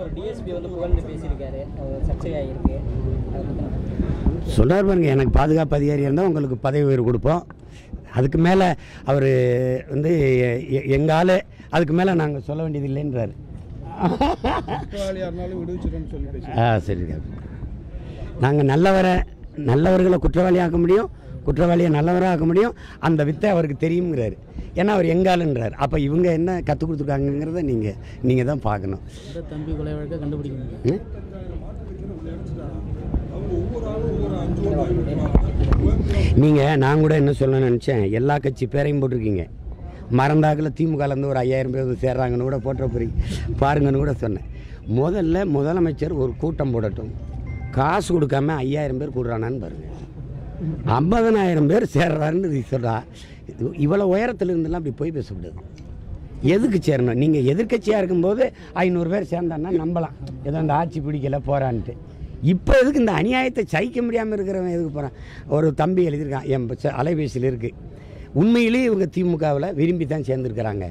ஒரு டிஎஸ்பி வந்து புகழ்ந்து பேசியிருக்காரு. சர்ச்சையாகிருக்கு சொல்கிறார் பாருங்க எனக்கு பாதுகாப்பு அதிகாரி இருந்தால் உங்களுக்கு பதவி உயர்வு கொடுப்போம். அதுக்கு மேலே அவர் வந்து எ- எ- அதுக்கு மேலே நாங்கள் சொல்ல வேண்டியது இல்லைன்றார். ஆ சரி நாங்கள் நல்லவரை நல்லவர்களை குற்றவாளியாக்க முடியும். குற்றவாளியை நல்லவராக ஆக்க முடியும். அந்த வித்தை அவருக்கு தெரியுங்கிறாரு ஏன்னா அவர் எங்காலுன்றார் அப்போ இவங்க என்ன கற்றுக் கொடுத்துருக்காங்கங்கிறத நீங்கள் நீங்கள் தான் பார்க்கணும். தம்பி கொலை வழக்கை கண்டுபிடிக்க முடியும் ம்? நீங்கள் நான் கூட என்ன சொல்ல நினச்சேன். எல்லா கட்சி பேரையும் போட்டிருக்கீங்க. மறந்தாக்கில் திமுகலேருந்து ஒரு ஐயாயிரம் பேர் வந்து சேர்றாங்கன்னு கூட போட்டுற போறீங்க பாருங்கன்னு கூட சொன்னேன். முதல்ல முதலமைச்சர் ஒரு கூட்டம் போடட்டும். காசு கொடுக்காம ஐயாயிரம் பேர் கூடுறானான்னு பாருங்கள் ஐம்பதனாயிரம் பேர் சேர்றாருன்னு சொல்கிறா இவ்வளோ உயரத்தில் இருந்தெல்லாம் அப்படி போய் பேசக்கூடாது. எதுக்கு சேரணும்? நீங்கள் எதிர்க்கட்சியாக இருக்கும்போது ஐநூறு பேர் சேர்ந்தான்னா நம்பலாம். ஏதோ அந்த ஆட்சி பிடிக்கல போகிறான்ட்டு இப்போ எதுக்கு இந்த அநியாயத்தை சகிக்க முடியாமல் இருக்கிறவன் எதுக்கு போகிறான் ஒரு தம்பி எழுதியிருக்கான் என் அலைபேசியில் இருக்குது உண்மையிலேயே இவங்க திமுகவில் விரும்பி தான் சேர்ந்துருக்கிறாங்க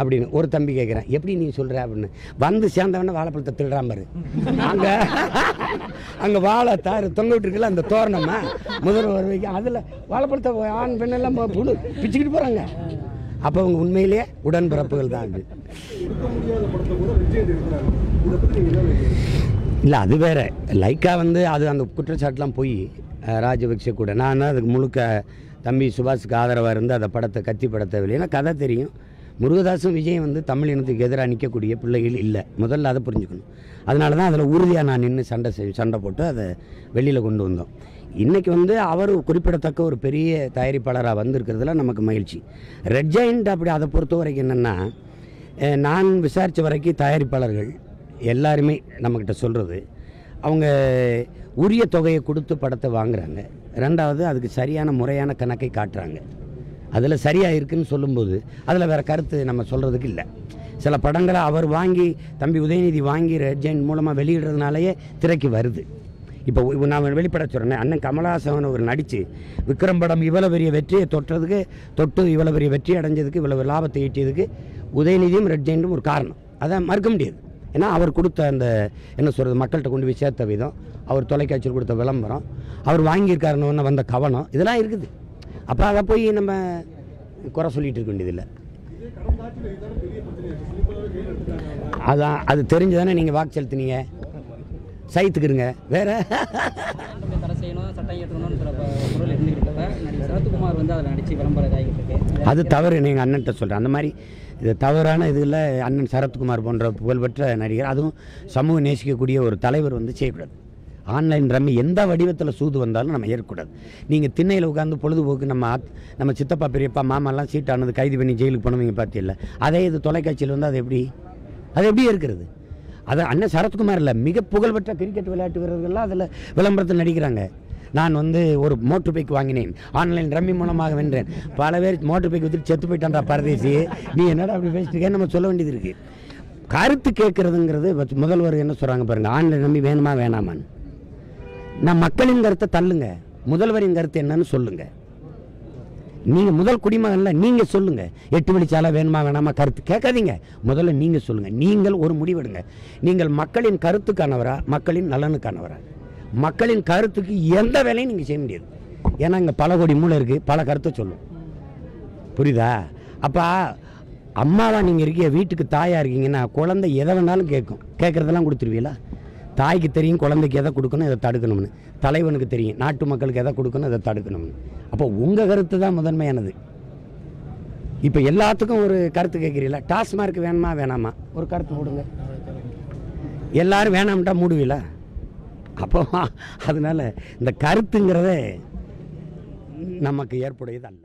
அப்படின்னு ஒரு தம்பி கேட்குறேன் எப்படி நீ சொல்கிற அப்படின்னு. வந்து சேர்ந்தவன வாழைப்பழத்தை திருடுறான் பாரு. அங்கே அங்கே வாழை தார் தொங்க அந்த தோரணமா. முதல்வர் வரைக்கும் அதில் வாழைப்பழத்தை ஆண் பெண்ணெல்லாம் புழு பிச்சுக்கிட்டு போகிறாங்க அப்போ அவங்க உண்மையிலேயே உடன்பிறப்புகள் தான் அது. இல்லை அது வேற. லைக்கா வந்து அது அந்த குற்றச்சாட்டுலாம் போய் ராஜபக்சே கூட. நான் அதுக்கு முழுக்க தம்பி சுபாஷுக்கு ஆதரவாக இருந்து அந்த படத்தை கத்தி படத்தை வெளியே ஏன்னா கதை தெரியும். முருகதாசும் விஜயம் வந்து தமிழ் இனத்துக்கு எதிராக நிற்கக்கூடிய பிள்ளைகள் இல்லை. முதல்ல அதை புரிஞ்சுக்கணும். அதனால தான் அதில் உறுதியாக நான் நின்று சண்டை செய் சண்டை போட்டு அதை வெளியில் கொண்டு வந்தோம். இன்றைக்கி வந்து அவர் குறிப்பிடத்தக்க ஒரு பெரிய தயாரிப்பாளராக வந்திருக்கிறதுல நமக்கு மகிழ்ச்சி. ரெட் ஜெயிண்ட் அப்படி அதை பொறுத்த வரைக்கும் என்னென்னா நான் விசாரித்த வரைக்கும் தயாரிப்பாளர்கள் எல்லாருமே நம்மக்கிட்ட சொல்கிறது அவங்க உரிய தொகையை கொடுத்து படத்தை வாங்குறாங்க. ரெண்டாவது அதுக்கு சரியான முறையான கணக்கை காட்டுறாங்க. அதில் சரியாக இருக்குன்னு சொல்லும்போது அதில் வேறு கருத்து நம்ம சொல்கிறதுக்கு இல்லை. சில படங்களை அவர் வாங்கி தம்பி உதயநிதி வாங்கி ரெட் ஜெயின் மூலமாக வெளியிடுறதுனாலயே திரைக்கு வருது. இப்போ நான் வெளிப்பட சொல்கிறேன் அண்ணன் கமலஹாசன் ஒரு நடித்து விக்ரம் படம் இவ்வளோ பெரிய வெற்றியை தொட்டதுக்கு தொட்டு இவ்வளோ பெரிய வெற்றி அடைஞ்சதுக்கு இவ்வளோ லாபத்தை ஈட்டியதுக்கு உதயநிதியும் ரெட் ஜெயின்ட்டும் ஒரு காரணம். அதை மறுக்க முடியாது. ஏன்னா அவர் கொடுத்த அந்த என்ன சொல்கிறது மக்கள்கிட்ட கொண்டு போய் சேர்த்த விதம் அவர் தொலைக்காட்சியில் கொடுத்த விளம்பரம் அவர் வாங்கியிருக்காருன்னு வந்த கவனம் இதெல்லாம் இருக்குது. அப்போ அதை போய் நம்ம குறை சொல்லிட்டு இருக்க வேண்டியதில்லை. அதான் அது தெரிஞ்சு தானே நீங்கள் வாக்கு செலுத்துனீங்க? சைத்துக்குருங்க. வேற? வந்து அதில் விளம்பரம் அது தவறு நீங்கள் அண்ணன்ட்ட சொல்கிறேன் அந்த மாதிரி இது தவறான இதில் அண்ணன் சரத்குமார் போன்ற புகழ்பெற்ற நடிகர். அதுவும் சமூக நேசிக்கக்கூடிய ஒரு தலைவர் வந்து செய்யக்கூடாது ஆன்லைன் ரம்மி எந்த வடிவத்தில் சூது வந்தாலும் நம்ம ஏற்கக்கூடாது நீங்கள் திண்ணையில் உட்காந்து பொழுதுபோக்கு நம்ம நம்ம சித்தப்பா பெரியப்பா மாமாலாம் சீட்டானது கைது பண்ணி ஜெயிலுக்கு போனவங்க பார்த்தியில்ல அதே இது தொலைக்காட்சியில் வந்து அது எப்படி? அது எப்படி இருக்கிறது அது அண்ணன் சரத்குமார் இல்லை மிக புகழ்பெற்ற கிரிக்கெட் விளையாட்டு வீரர்கள்லாம் அதில் விளம்பரத்தில் நடிக்கிறாங்க. நான் வந்து ஒரு மோட்டர் பைக் வாங்கினேன். ஆன்லைன் ரம்மி மூலமாக வென்றேன். பல பேர் மோட்டர் பைக் வித்துட்டு செத்து போயிட்டான்டா பரதேசி. நீ என்னடா அப்படி பேசிட்டு நம்ம சொல்ல வேண்டியது இருக்குது கருத்து கேட்குறதுங்கிறது வச்சு- முதல்வர் என்ன சொல்கிறாங்க பாருங்கள் ஆன்லைன் ரம்மி வேணுமா வேணாமான்னு. நான் மக்களின் கருத்தை தள்ளுங்க. முதல்வரின் கருத்து என்னன்னு சொல்லுங்க. நீங்க முதல் குடிமகன்ல நீங்க சொல்லுங்க. எட்டு வழிச்சாலை வேணுமா வேணாமா கருத்து கேட்காதீங்க. முதல்ல நீங்க சொல்லுங்க. நீங்கள் ஒரு முடிவெடுங்க. நீங்கள் மக்களின் கருத்துக்கானவரா மக்களின் நலனுக்கானவரா? மக்களின் கருத்துக்கு எந்த வேலையும் நீங்க செய்ய முடியாது. ஏன்னா இங்க பல கோடி மூளை இருக்கு. பல கருத்தை சொல்லும். புரியுதா? அப்போ அம்மாவா நீங்கள் இருக்கீங்க வீட்டுக்கு தாயாக இருக்கீங்கன்னா குழந்தை எதை வேணாலும் கேட்கும். கேட்குறதெல்லாம் கொடுத்துருவீங்களா? தாய்க்கு தெரியும் குழந்தைக்கு எதை கொடுக்கணும் இதை தடுக்கணும்னு. தலைவனுக்கு தெரியும் நாட்டு மக்களுக்கு எதை கொடுக்கணும் இதை தடுக்கணும்னு. அப்போ உங்கள் கருத்து தான் முதன்மையானது. இப்போ எல்லாத்துக்கும் ஒரு கருத்து கேட்குறீங்களா டாஸ்மார்க் வேணுமா வேணாமா? ஒரு கருத்து போடுங்க. எல்லாரும் வேணாம்ட்டா மூடுவீல? அப்போ அதனால இந்த கருத்துங்கிறதே நமக்கு ஏற்புடையது அல்ல